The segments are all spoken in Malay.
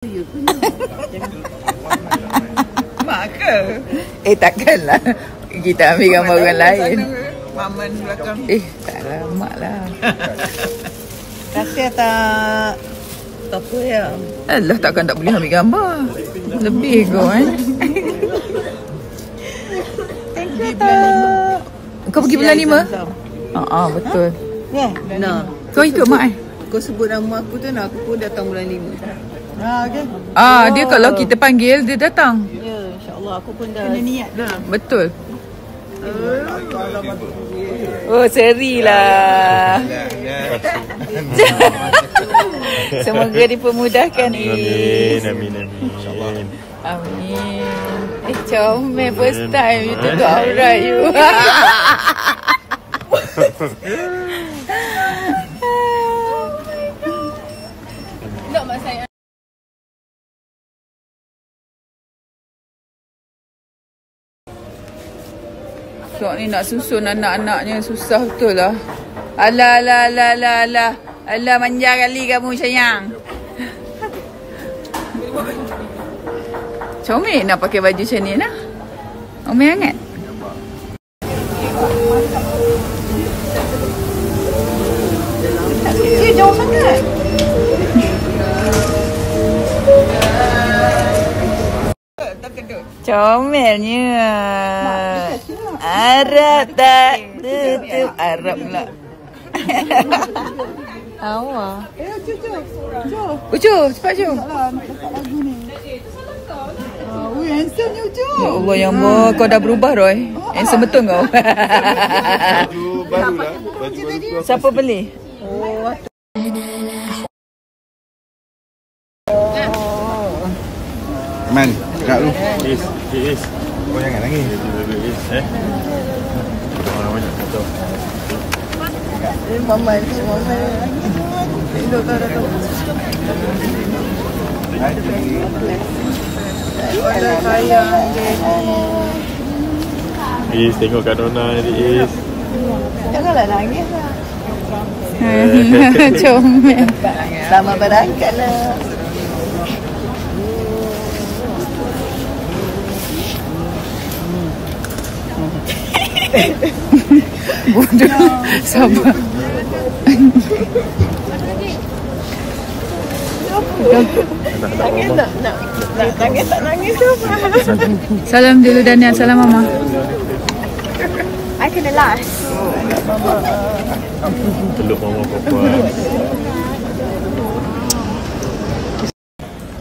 Mak ke? Eh takkanlah Kita ambil gambar orang lain Maman belakang. Eh taklah mak lah Rasa tak tak apa ya. Alah takkan tak boleh ambil gambar Lebih kau eh Di bulan Kau pergi bulan lima? Ah, betul Ya. Nah, Kau ikut mak eh? kau sebut nama aku tu nak aku pun datang bulan lima. Ah, okey. Ah dia kalau kita panggil dia datang. Ya, insya-Allah. Aku pun dah kena niat dah. Betul. Oh seri lah. Semoga dipermudahkan Amin, Is. amin, amin. Amin. Eh comel first time you tutup aurat you Tok ni nak susun anak-anaknya susah betul lah. Alah, alah, alah, alah, alah. Alah, manja kali kamu sayang. Comel nak pakai baju macam ni lah. Umi hangat. Eh, jauh sangat. Comelnya. Arab tak tutup. Arab pula. Awak. Eh, cucu. Cucu. Ucu, cepat Ucu. Salah, lagu ni. Ah, ui, handsome ni Ucu. Ya Allah yang boh, kau dah berubah Roy. Handsome betul kau. Baju baru lah. Baju baru tu Siapa beli? Man, cakap lu. Is, is. Kau jangan nangis. Is, eh. Orang banyak kata. Eh, mama, mama. Duduk kau dah tahu. Sayang ni. Is, tengok Kak Nona ni, Is. Janganlah nangis lah. Comel. Selamat berangkat lah. Bodoh. Sabar. Nangis tak? Nak, nak nangis tak nangis tu apa? Salam dulu Daniel. Salam Mama. I kena last. Peluk mama papa.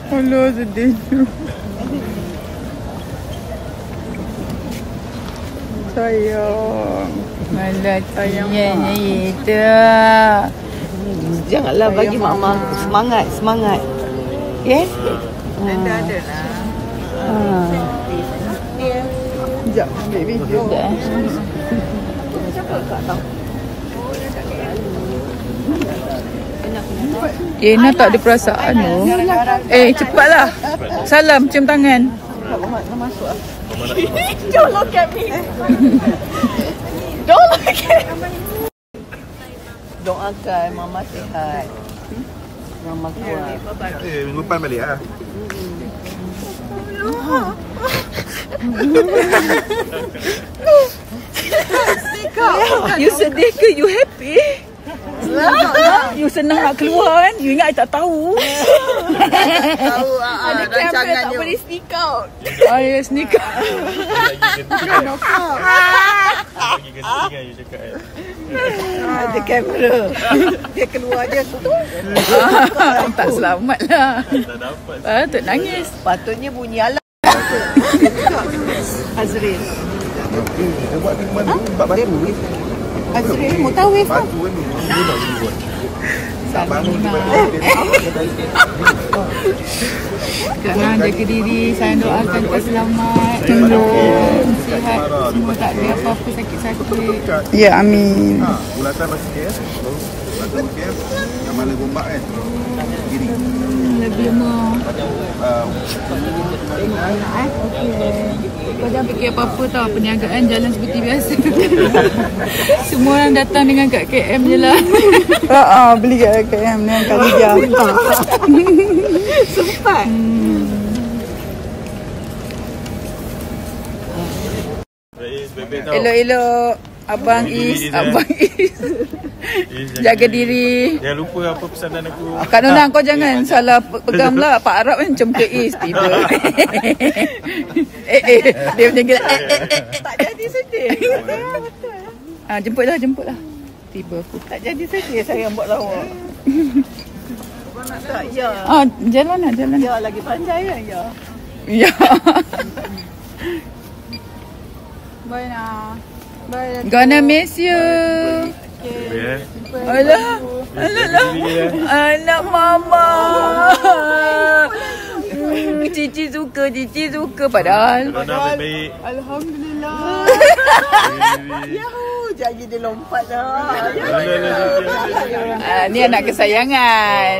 Alah sedih. Sayang. Malah sayangnya itu. Janganlah bagi mama semangat, semangat. Okay? Ada ada lah. Sekejap, ambil video. Yena tak ada perasaan tu. Eh, cepatlah. Salam, cium tangan. Nak masuk lah. Don't look at me. Don't look at Doakan mama sihat. Mama kuat. Eh, minggu depan balik ah. You sedih ke? You happy? you senang nak keluar kan? You ingat I tak tahu? Tahu ah, Ada kamera tak boleh sneak out. Ah, ya, sneak up. Pergi ke sini kan, you cakap eh. Ada kamera. Dia keluar je tu. tak selamat lah. Tak dapat. Ah, tak nangis. Patutnya bunyi alam. Azril. Dia buat ni mana? Empat batu ni. Azril, mau tahu wave Batu kan ni. Dia nak dia buat. Tak bangun. Jangan jaga diri. Saya doakan kau selamat. Tolong. Sihat. Semua tak ada apa-apa sakit-sakit. Ya, amin. Ha, bulatan masih KL. Bulatan KL. Yang mana gombak kan? Gini. Dia mau. Uh, Kau jangan fikir apa-apa tau Perniagaan jalan seperti biasa Semua orang datang dengan kat KM je lah Ha ah, beli kat KM ni kali dia. Sempat. Tau. Elok-elok Abang Is Abang Is Is, Jaga diri. Jangan lupa apa pesanan aku. Kak Nona kau jangan salah pe- pegang pula Pak Arab kan macam ke Is tiba Eh eh Dia macam gila. Eh eh eh Tak jadi sedih. ah, Jemput lah jemput lah Tiba aku. Tak jadi sedih sayang buat lawak. Tak, ya. Ah, jalan lah jalan. Ya, lagi panjang kan, ya. Ya. Bye na Bye Gonna miss you. Ya. Alah Alah lah Anak mama Hmm, Cici suka Cici suka Padahal baik-baik. Alhamdulillah. Yahoo, jadi dia lompat dah. Ya, Alah, alah, alah. ah, Ni anak kesayangan.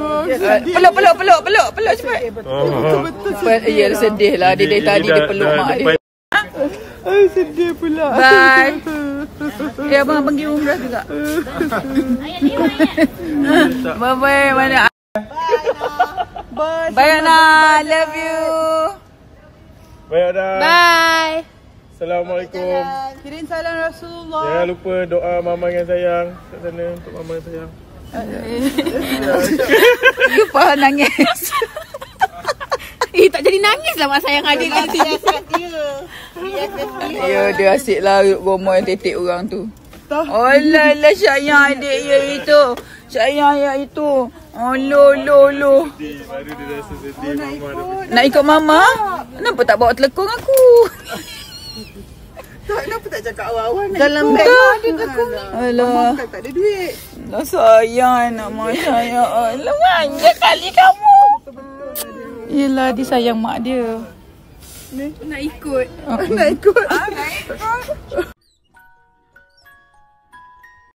Ah, Peluk peluk peluk peluk Peluk cepat Oh. Pel- Ya sedih lah Dia dari tadi dia peluk mak dia Ay, sedih pula. Bye Ya abang pergi umrah juga Bye bye mana Bye. Bye Ana Love you Baik dah. Bye. Assalamualaikum. Kirim salam Rasulullah. Jangan lupa doa mama yang sayang kat sana untuk mama yang sayang. You faham nangis Eh, tak jadi nangis lah mak sayang adik kat sini. Ya dia asyik lah yang tetek orang tu. Alah lah sayang adik ya itu. Sayang ya itu. Oh lo lo lo Sedih, baru dia rasa sedih mama dah Nak ikut mama? Kenapa tak bawa telekung aku? Tak, kenapa tak cakap awal-awal nak Dalam ikut? ada telekung ni. Alah. Kan tak ada duit. Lah sayang nak mak saya Alah manja kali kamu. Yelah dia sayang mak dia Nak ikut. Nak ikut.